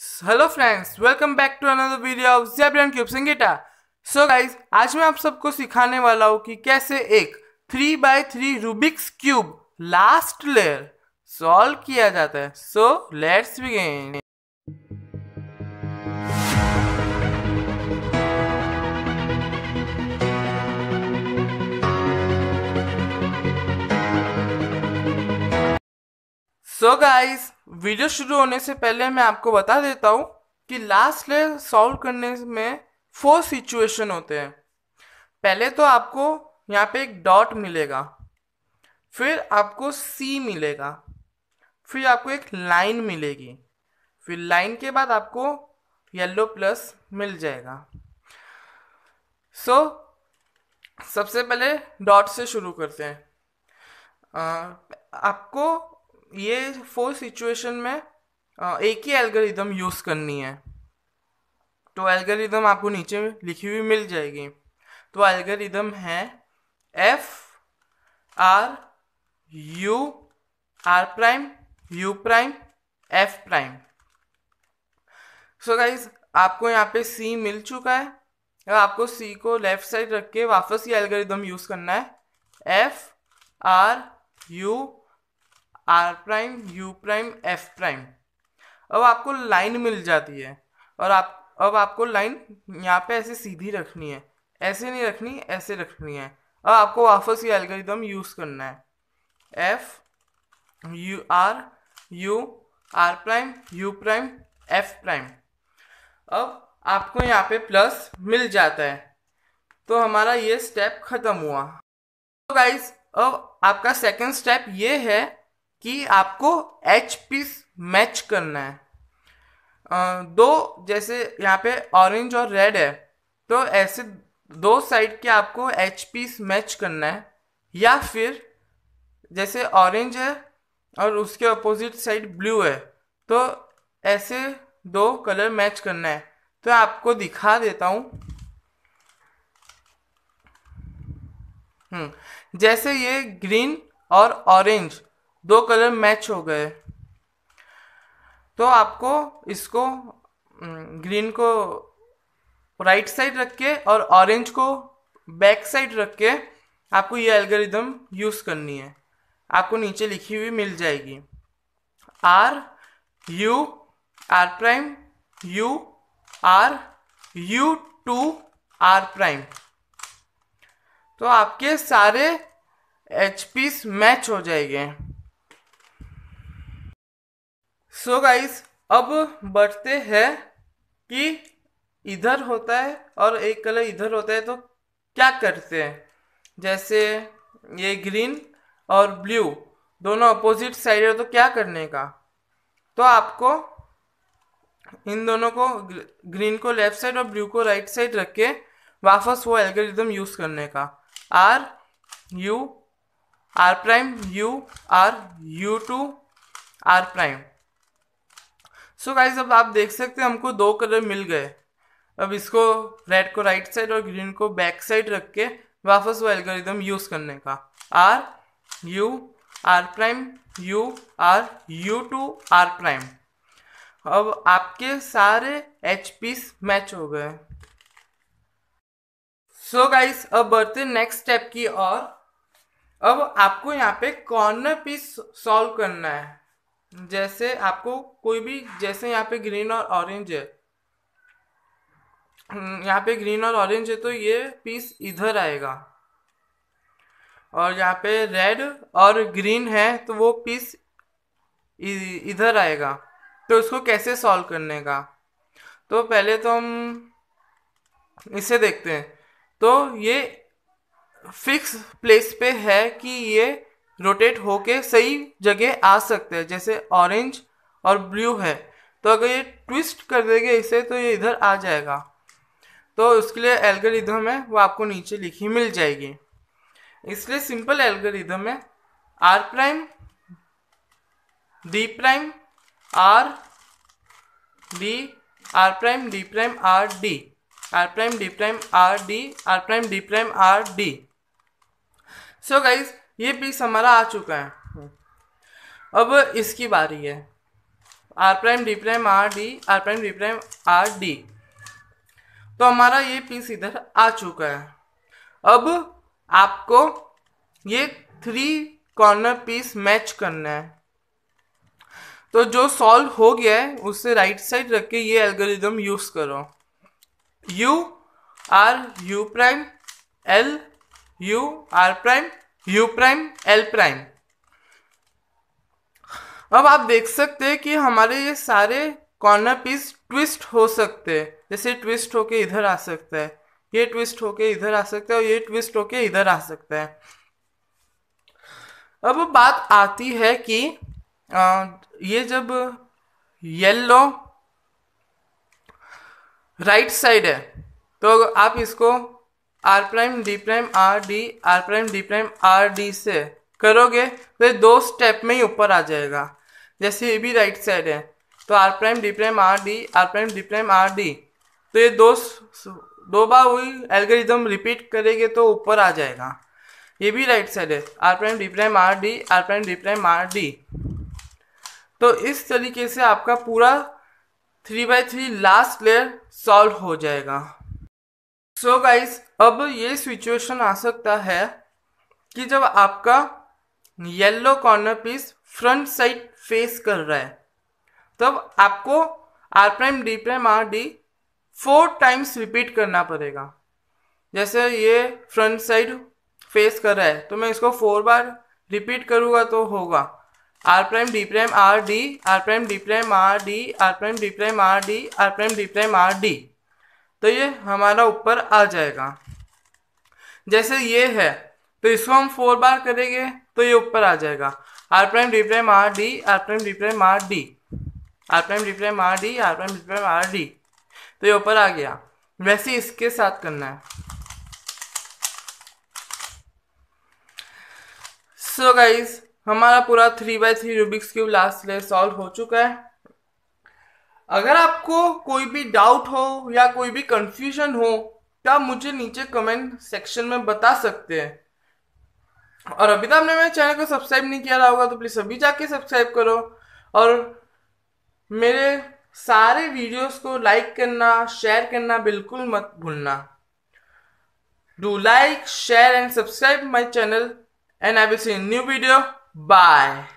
Hello friends welcome back to another video of जेब्रन cube Sangeeta so guys आज मैं आप सबको सिखाने वाला हूँ कि कैसे एक three by three Rubik's cube last layer solve किया जाता है। So let's begin so guys video शुरू होने से पहले मैं आपको बता देता हूँ कि लास्ट लेयर सॉल्व करने में फोर सिचुएशन होते हैं। पहले तो आपको यहाँ पे एक डॉट मिलेगा फिर आपको सी मिलेगा फिर आपको एक लाइन मिलेगी फिर लाइन के बाद आपको येलो प्लस मिल जाएगा। सो so, सबसे पहले डॉट से शुरू करते हैं। आ, आपको ये फोर सिचुएशन में एक ही एल्गोरिदम यूज़ करनी है। तो एल्गोरिदम आपको नीचे लिखी हुई मिल जाएगी। तो एल्गोरिदम है F R U R prime U prime F prime so guys आपको यहाँ पे सी मिल चुका है। अब आपको सी को लेफ़्ट साइड रख के वापस ये एल्गोरिदम यूज़ करना है। F R U R prime U prime F prime अब आपको लाइन मिल जाती है। और आप, अब आपको लाइन यहाँ पे ऐसे सीधी रखनी है। ऐसे नहीं रखनी, ऐसे रखनी है। अब आपको वापस ये एल्गोरिदम यूज़ करना है। F U R U R prime U prime F prime अब आपको यहाँ पे प्लस मिल जाता है। तो हमारा ये स्टेप ख़त्म हुआ। तो गाइस अब आपका सेकंड स्टेप ये है कि आपको एच पीस मैच करना है। दो जैसे यहाँ पे ऑरेंज और रेड है तो ऐसे दो साइड के आपको एच पीस मैच करना है। या फिर जैसे ऑरेंज है और उसके अपोजिट साइड ब्लू है तो ऐसे दो कलर मैच करना है। तो आपको दिखा देता हूँ। हम्म जैसे ये ग्रीन और ऑरेंज दो कलर मैच हो गए। तो आपको इसको ग्रीन को राइट साइड रख के और ऑरेंज को बैक साइड रख के आपको ये एल्गोरिदम यूज़ करनी है। आपको नीचे लिखी हुई मिल जाएगी। R, U, R prime, U, R, U two, R prime. तो आपके सारे एच पीस मैच हो जाएँगे। सो so गाइस अब बढ़ते हैं कि इधर होता है और एक कलर इधर होता है तो क्या करते हैं? जैसे ये ग्रीन और ब्लू दोनों अपोजिट साइड है तो क्या करने का? तो आपको इन दोनों को ग्रीन को लेफ़्ट साइड और ब्लू को राइट साइड रख के वापस वो एल्गोरिदम यूज़ करने का। R U R prime U R U two R prime so so guys अब आप देख सकते हैं हमको दो कलर मिल गए। अब इसको रेड को राइट साइड और ग्रीन को बैक साइड रख के वापस वो एल्गोरिदम यूज़ करने का। R U R prime U R U two R prime अब आपके सारे एच पीस मैच हो गए। सो so गाइस अब बढ़ते नेक्स्ट स्टेप की और अब आपको यहाँ पे कॉर्नर पीस सॉल्व करना है। जैसे आपको कोई भी जैसे यहाँ पे ग्रीन और ऑरेंज है। हम्म, यहाँ पे ग्रीन और ऑरेंज है तो ये पीस इधर आएगा। और यहाँ पे रेड और ग्रीन है तो वो पीस इधर आएगा। तो उसको कैसे सॉल्व करने का? तो पहले तो हम इसे देखते हैं। तो ये फिक्स प्लेस पे है कि ये रोटेट होके सही जगह आ सकते हैं, जैसे ऑरेंज और ब्लू है। तो अगर ये ट्विस्ट कर देंगे इसे तो ये इधर आ जाएगा। तो उसके लिए एल्गोरिदम है, वो आपको नीचे लिखी मिल जाएगी। इसलिए सिंपल एल्गोरिदम है R prime D prime R D R prime D prime R D R prime D prime R D R prime D prime R D so guys ये पीस हमारा आ चुका है। अब इसकी बारी है। R prime D prime R D R prime D prime R D तो हमारा ये पीस इधर आ चुका है। अब आपको ये थ्री कॉर्नर पीस मैच करना है। तो जो सॉल्व हो गया है उससे राइट साइड रख के ये एल्गोरिदम यूज़ करो। U R U prime L U R prime U prime L prime अब आप देख सकते हैं कि हमारे ये सारे कॉर्नर पीस ट्विस्ट हो सकते हैं। जैसे ट्विस्ट होके इधर आ सकता है ये ट्विस्ट होके इधर आ सकता है और ये ट्विस्ट होके इधर आ सकता है। अब बात आती है कि आ, ये जब येलो राइट साइड है तो आप इसको R prime, D prime, R D, R prime, D prime, R D से करोगे तो दो स्टेप में ही ऊपर आ जाएगा। जैसे ये भी राइट साइड है। तो R prime, D prime, R D, R prime, D prime, R D. तो ये दो दो बार वही एल्गोरिदम रिपीट करेंगे तो ऊपर आ जाएगा। ये भी राइट साइड है। R prime, D prime, R D, R prime, D prime, R D. तो इस तरीके से आपका पूरा three by three last layer solve हो जाएगा। सो so गाइस अब ये सिचुएशन आ सकता है कि जब आपका yellow corner piece front side face कर रहा है, तब आपको R prime D prime R D four times repeat करना पड़ेगा। जैसे ये फ्रंट साइड फेस कर रहा है तो मैं इसको फोर बार रिपीट करूँगा तो होगा। R prime D prime R D R prime D prime R D R prime D prime R D R prime D prime R D तो ये हमारा ऊपर आ जाएगा। जैसे ये है तो इसको हम फोर बार करेंगे तो ये ऊपर आ जाएगा। R prime D prime R D R prime D prime R D R prime D prime R D R prime D prime R D तो ये ऊपर आ गया। वैसे इसके साथ करना है। सो so गाइज़ हमारा पूरा three by three Rubik's cube last layer solve हो चुका है। अगर आपको कोई भी डाउट हो या कोई भी कंफ्यूजन हो तो आप मुझे नीचे कमेंट सेक्शन में बता सकते हैं और अभी तक आपने मेरे चैनल को सब्सक्राइब नहीं किया रहा होगा तो प्लीज़ अभी जाके सब्सक्राइब करो और मेरे सारे वीडियोस को लाइक करना शेयर करना बिल्कुल मत भूलना do like share and subscribe my channel and I will see new video. Bye.